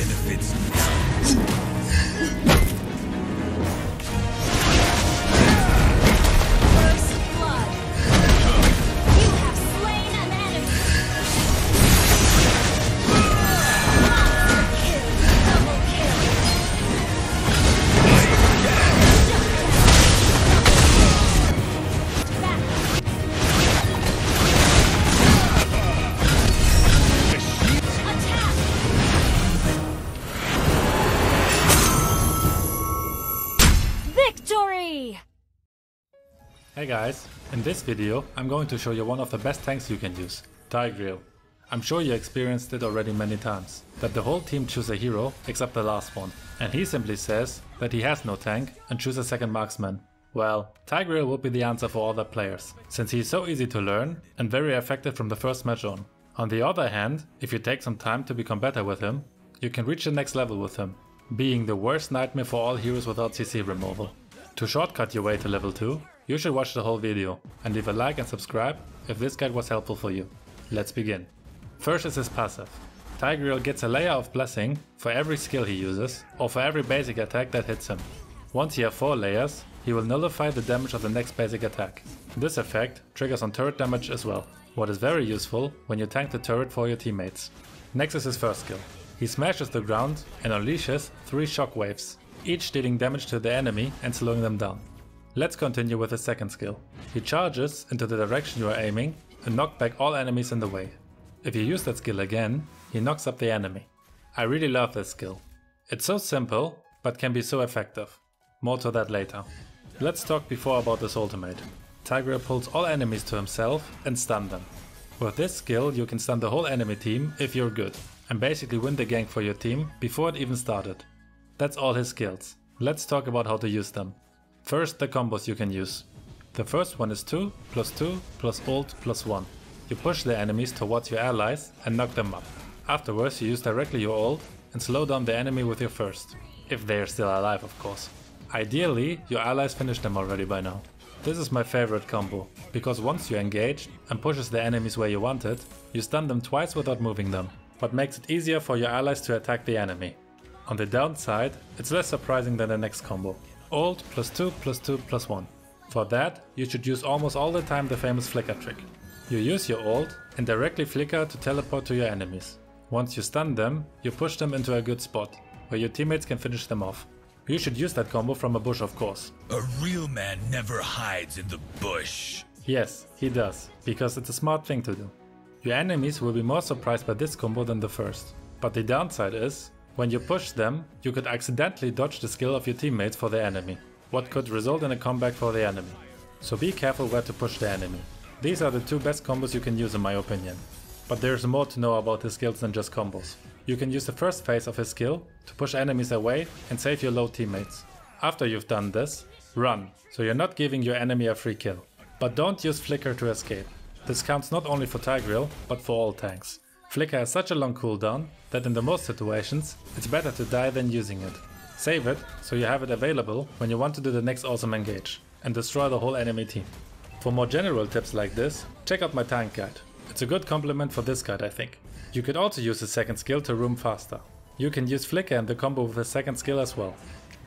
benefits Hey guys, in this video I'm going to show you one of the best tanks you can use, Tigreal. I'm sure you experienced it already many times, that the whole team choose a hero except the last one, and he simply says that he has no tank and choose a second marksman. Well, Tigreal would be the answer for other players, since he is so easy to learn and very effective from the first match on. On the other hand, if you take some time to become better with him, you can reach the next level with him, being the worst nightmare for all heroes without CC removal. To shortcut your way to level 2, you should watch the whole video and leave a like and subscribe if this guide was helpful for you. Let's begin. First is his passive. Tigreal gets a layer of blessing for every skill he uses or for every basic attack that hits him. Once you have 4 layers, he will nullify the damage of the next basic attack. This effect triggers on turret damage as well, what is very useful when you tank the turret for your teammates. Next is his first skill. He smashes the ground and unleashes 3 shockwaves, each dealing damage to the enemy and slowing them down. Let's continue with his second skill. He charges into the direction you are aiming and knock back all enemies in the way. If you use that skill again, he knocks up the enemy. I really love this skill. It's so simple, but can be so effective. More to that later. Let's talk before about this ultimate. Tigreal pulls all enemies to himself and stun them. With this skill you can stun the whole enemy team if you're good, and basically win the gank for your team before it even started. That's all his skills. Let's talk about how to use them. First the combos you can use. The first one is 2 plus 2 plus ult plus 1. You push the enemies towards your allies and knock them up. Afterwards you use directly your ult and slow down the enemy with your first. If they are still alive of course. Ideally your allies finish them already by now. This is my favorite combo, because once you engage and pushes the enemies where you want it, you stun them twice without moving them, but makes it easier for your allies to attack the enemy. On the downside, it's less surprising than the next combo. Ult plus 2 plus 2 plus 1. For that, you should use almost all the time the famous flicker trick. You use your ult and directly flicker to teleport to your enemies. Once you stun them, you push them into a good spot, where your teammates can finish them off. You should use that combo from a bush of course. A real man never hides in the bush. Yes, he does, because it's a smart thing to do. Your enemies will be more surprised by this combo than the first. But the downside is, when you push them, you could accidentally dodge the skill of your teammates for the enemy, what could result in a comeback for the enemy. So be careful where to push the enemy. These are the two best combos you can use in my opinion. But there's more to know about his skills than just combos. You can use the first phase of his skill to push enemies away and save your low teammates. After you've done this, run, so you're not giving your enemy a free kill. But don't use Flicker to escape. This counts not only for Tigreal, but for all tanks. Flicker has such a long cooldown that in the most situations, it's better to die than using it. Save it, so you have it available when you want to do the next awesome engage, and destroy the whole enemy team. For more general tips like this, check out my tank guide. It's a good complement for this guide I think. You could also use the second skill to roam faster. You can use Flicker in the combo with his second skill as well.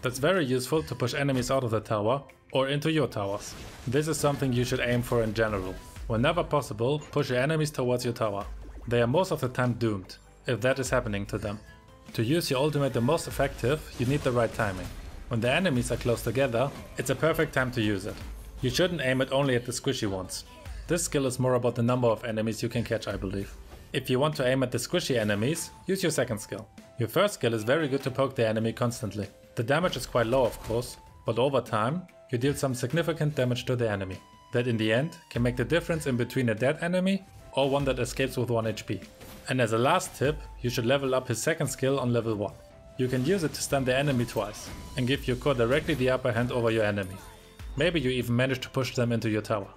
That's very useful to push enemies out of the tower or into your towers. This is something you should aim for in general. Whenever possible, push your enemies towards your tower. They are most of the time doomed, if that is happening to them. To use your ultimate the most effective, you need the right timing. When the enemies are close together, it's a perfect time to use it. You shouldn't aim it only at the squishy ones. This skill is more about the number of enemies you can catch I believe. If you want to aim at the squishy enemies, use your second skill. Your first skill is very good to poke the enemy constantly. The damage is quite low of course, but over time, you deal some significant damage to the enemy. That in the end can make the difference in between a dead enemy or one that escapes with 1 HP. And as a last tip, you should level up his second skill on level 1. You can use it to stun the enemy twice and give your core directly the upper hand over your enemy. Maybe you even manage to push them into your tower.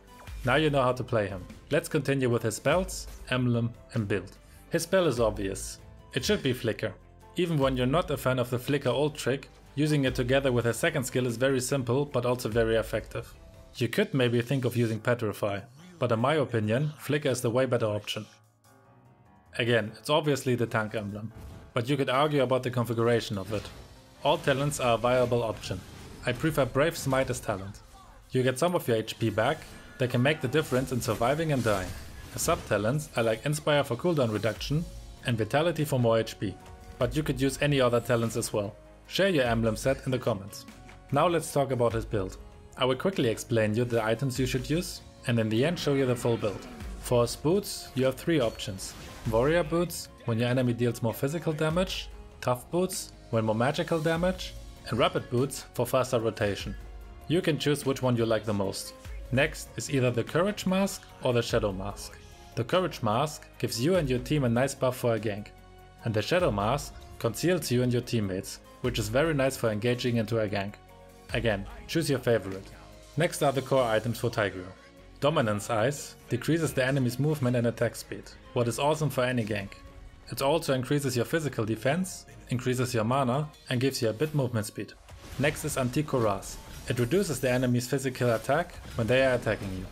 Now you know how to play him. Let's continue with his spells, emblem and build. His spell is obvious. It should be Flicker. Even when you're not a fan of the Flicker ult trick, using it together with a second skill is very simple but also very effective. You could maybe think of using Petrify, but in my opinion, Flicker is the way better option. Again, it's obviously the tank emblem. but you could argue about the configuration of it. All talents are a viable option. I prefer Brave Smite as talent. You get some of your HP back, that can make the difference in surviving and dying. Sub-talents I like Inspire for cooldown reduction and Vitality for more HP. But you could use any other talents as well. Share your emblem set in the comments. Now let's talk about his build. I will quickly explain you the items you should use and in the end show you the full build. For boots you have three options. Warrior boots when your enemy deals more physical damage, tough boots when more magical damage, and rapid boots for faster rotation. You can choose which one you like the most. Next is either the courage mask or the shadow mask. The courage mask gives you and your team a nice buff for a gank. And the shadow mask conceals you and your teammates, which is very nice for engaging into a gank. Again, choose your favorite. Next are the core items for Tigreal. Dominance Ice decreases the enemy's movement and attack speed, what is awesome for any gank. It also increases your physical defense, increases your mana and gives you a bit movement speed. Next is Antique Cuirass. It reduces the enemy's physical attack when they are attacking you.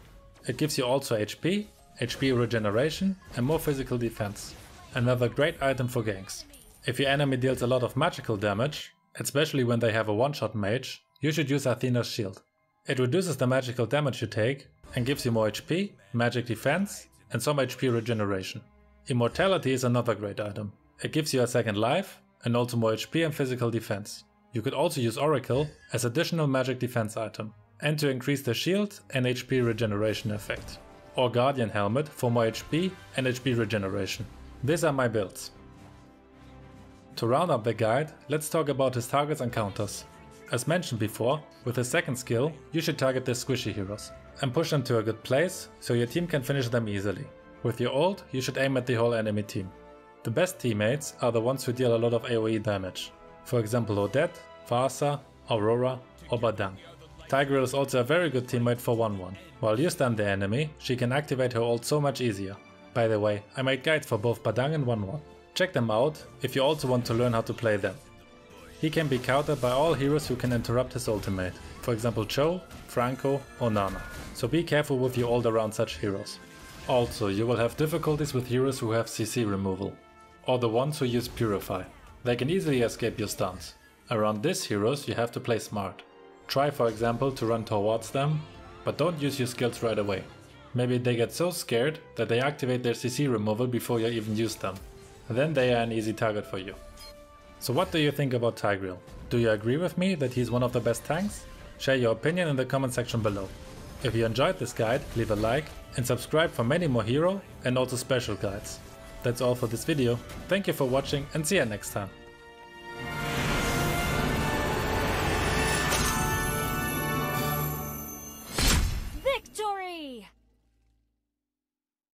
It gives you also HP, HP regeneration and more physical defense. Another great item for ganks. If your enemy deals a lot of magical damage, especially when they have a one-shot mage, you should use Athena's shield. It reduces the magical damage you take and gives you more HP, magic defense and some HP regeneration. Immortality is another great item. It gives you a second life and also more HP and physical defense. You could also use Oracle as additional magic defense item and to increase the shield and HP regeneration effect. Or Guardian Helmet for more HP and HP regeneration. These are my builds. To round up the guide, let's talk about his targets and counters. As mentioned before, with his second skill, you should target the squishy heroes and push them to a good place so your team can finish them easily. With your ult, you should aim at the whole enemy team. The best teammates are the ones who deal a lot of AoE damage. For example Odette, Pharsa, Aurora or Badang. Tigreal is also a very good teammate for Wanwan. While you stun the enemy, she can activate her ult so much easier. By the way, I made guides for both Badang and Wanwan. Check them out if you also want to learn how to play them. He can be countered by all heroes who can interrupt his ultimate, for example Chou, Franco or Nana, so be careful with your ult around such heroes. Also, you will have difficulties with heroes who have CC removal, or the ones who use Purify. They can easily escape your stuns. Around these heroes you have to play smart. Try for example to run towards them, but don't use your skills right away. Maybe they get so scared that they activate their CC removal before you even use them. Then they are an easy target for you. So what do you think about Tigreal? Do you agree with me that he's one of the best tanks? Share your opinion in the comment section below. If you enjoyed this guide, leave a like and subscribe for many more hero and also special guides. That's all for this video, thank you for watching and see you next time.